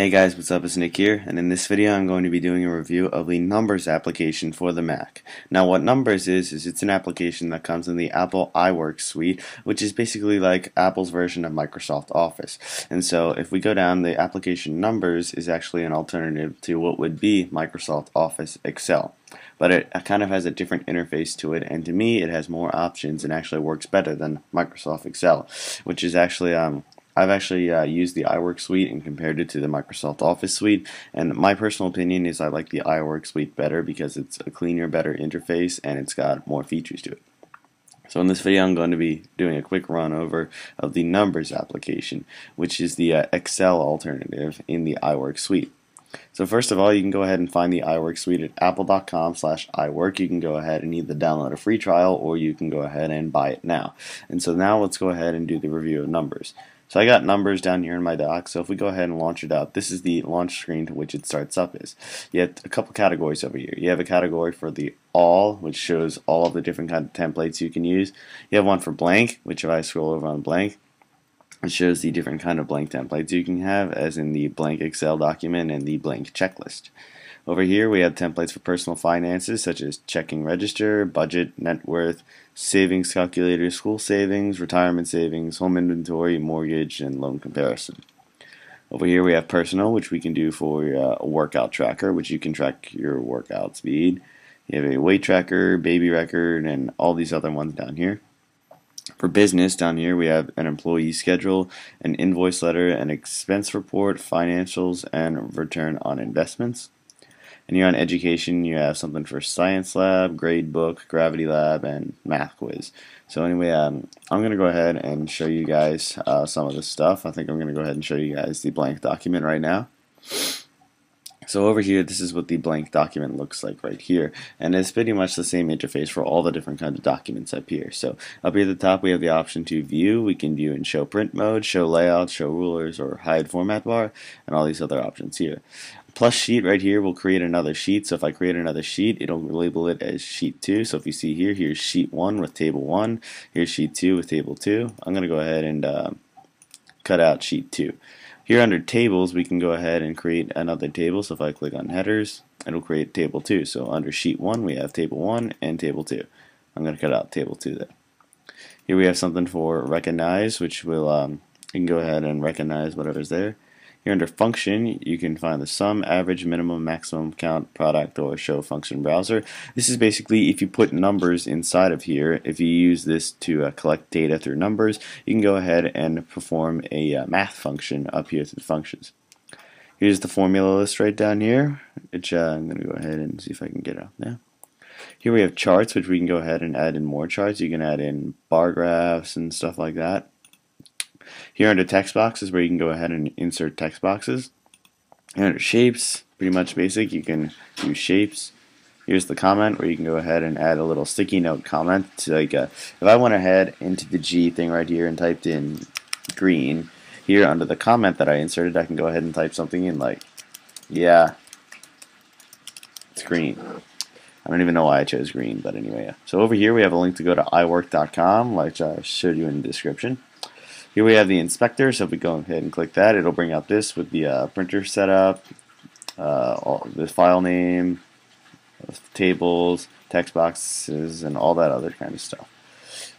Hey guys, what's up? It's Nick here, and in this video I'm going to be doing a review of the Numbers application for the Mac. Now what Numbers is, is it's an application that comes in the Apple iWork suite, which is basically like Apple's version of Microsoft Office. And so if we go down, the application Numbers is actually an alternative to what would be Microsoft Office Excel. But it kind of has a different interface to it, and to me it has more options and actually works better than Microsoft Excel, which is actually um, I've actually uh, used the iWork suite and compared it to the Microsoft Office suite, and my personal opinion is I like the iWork suite better because it's a cleaner, better interface and it's got more features to it. So in this video I'm going to be doing a quick run over of the Numbers application, which is the uh, Excel alternative in the iWork suite. So first of all, you can go ahead and find the iWork suite at apple.com slash iWork. You can go ahead and either download a free trial or you can go ahead and buy it now. And so now let's go ahead and do the review of numbers. So I got numbers down here in my dock. So if we go ahead and launch it up, this is the launch screen to which it starts up is. You have a couple categories over here. You have a category for the all, which shows all of the different kind of templates you can use. You have one for blank, which if I scroll over on blank, it shows the different kind of blank templates you can have, as in the blank Excel document and the blank checklist. Over here we have templates for personal finances such as checking register, budget, net worth, savings calculator, school savings, retirement savings, home inventory, mortgage, and loan comparison. Over here we have personal, which we can do for uh, a workout tracker, which you can track your workout speed. You have a weight tracker, baby record, and all these other ones down here. For business, down here we have an employee schedule, an invoice letter, an expense report, financials, and return on investments. And you're on education, you have something for science lab, grade book, gravity lab, and math quiz. So anyway, um, I'm going to go ahead and show you guys uh, some of this stuff. I think I'm going to go ahead and show you guys the blank document right now. So over here, this is what the blank document looks like right here. And it's pretty much the same interface for all the different kinds of documents up here. So up here at the top, we have the option to view. We can view in show print mode, show layout, show rulers, or hide format bar, and all these other options here plus sheet right here will create another sheet. So if I create another sheet, it'll label it as sheet 2. So if you see here, here's sheet 1 with table 1. Here's sheet 2 with table 2. I'm going to go ahead and uh, cut out sheet 2. Here under tables, we can go ahead and create another table. So if I click on headers, it'll create table 2. So under sheet 1, we have table 1 and table 2. I'm going to cut out table 2 there. Here we have something for recognize, which will um, you can go ahead and recognize whatever's there. Here under function, you can find the sum, average, minimum, maximum, count, product, or show function browser. This is basically if you put numbers inside of here, if you use this to uh, collect data through numbers, you can go ahead and perform a uh, math function up here through the functions. Here's the formula list right down here, which uh, I'm going to go ahead and see if I can get up now. Here we have charts, which we can go ahead and add in more charts. You can add in bar graphs and stuff like that. Here under text boxes where you can go ahead and insert text boxes. And under shapes, pretty much basic, you can use shapes. Here's the comment where you can go ahead and add a little sticky note comment. To like if I went ahead into the G thing right here and typed in green, here under the comment that I inserted, I can go ahead and type something in like, yeah, it's green. I don't even know why I chose green, but anyway. So over here we have a link to go to iWork.com, which I showed you in the description. Here we have the inspector, so if we go ahead and click that, it'll bring up this with the uh, printer setup, uh, all, the file name, tables, text boxes, and all that other kind of stuff.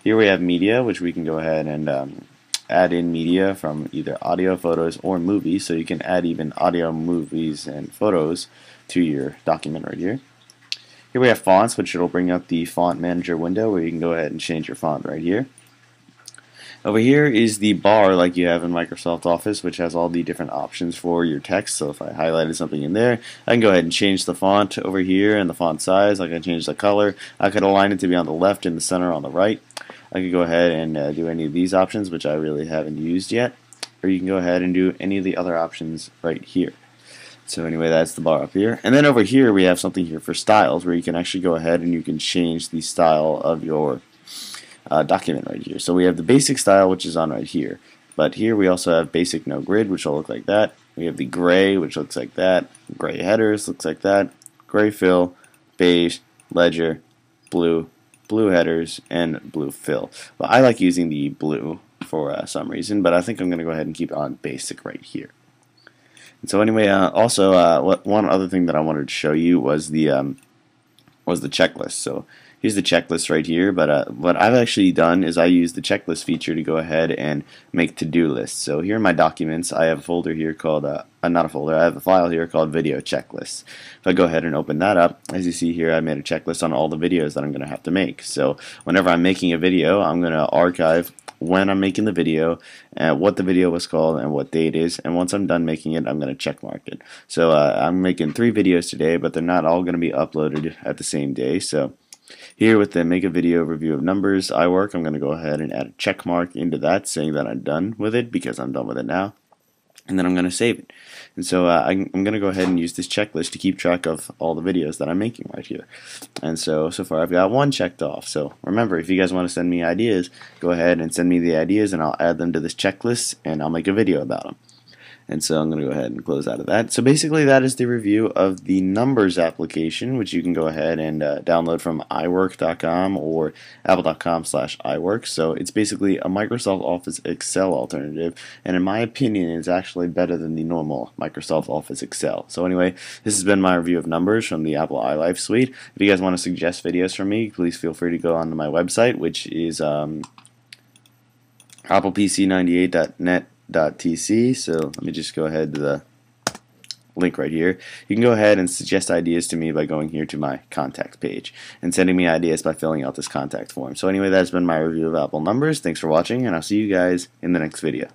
Here we have media, which we can go ahead and um, add in media from either audio, photos, or movies, so you can add even audio, movies, and photos to your document right here. Here we have fonts, which it'll bring up the font manager window where you can go ahead and change your font right here. Over here is the bar like you have in Microsoft Office, which has all the different options for your text. So if I highlighted something in there, I can go ahead and change the font over here and the font size. I can change the color. I could align it to be on the left, in the center, on the right. I could go ahead and uh, do any of these options, which I really haven't used yet. Or you can go ahead and do any of the other options right here. So anyway, that's the bar up here. And then over here, we have something here for styles, where you can actually go ahead and you can change the style of your uh, document right here. So we have the basic style, which is on right here. But here we also have basic no grid, which will look like that. We have the gray, which looks like that. Gray headers looks like that. Gray fill, beige, ledger, blue, blue headers, and blue fill. Well, I like using the blue for uh, some reason, but I think I'm going to go ahead and keep it on basic right here. And so anyway, uh, also uh, one other thing that I wanted to show you was the um, was the checklist. So here's the checklist right here. But uh, what I've actually done is I use the checklist feature to go ahead and make to-do lists. So here in my documents, I have a folder here called, uh, not a folder, I have a file here called video checklists. If I go ahead and open that up, as you see here, I made a checklist on all the videos that I'm going to have to make. So whenever I'm making a video, I'm going to archive when I'm making the video, uh, what the video was called, and what date is. And once I'm done making it, I'm going to check mark it. So uh, I'm making three videos today, but they're not all going to be uploaded at the same day. So here with the make a video review of numbers iWork, I'm going to go ahead and add a check mark into that saying that I'm done with it because I'm done with it now. And then I'm going to save it. And so uh, I'm, I'm going to go ahead and use this checklist to keep track of all the videos that I'm making right here. And so, so far I've got one checked off. So remember, if you guys want to send me ideas, go ahead and send me the ideas and I'll add them to this checklist and I'll make a video about them. And so I'm going to go ahead and close out of that. So basically that is the review of the Numbers application, which you can go ahead and uh, download from iWork.com or apple.com slash iWork. So it's basically a Microsoft Office Excel alternative, and in my opinion, it's actually better than the normal Microsoft Office Excel. So anyway, this has been my review of Numbers from the Apple iLife suite. If you guys want to suggest videos from me, please feel free to go onto my website, which is um, applepc98.net tc. So let me just go ahead to the link right here. You can go ahead and suggest ideas to me by going here to my contact page and sending me ideas by filling out this contact form. So anyway, that's been my review of Apple numbers. Thanks for watching, and I'll see you guys in the next video.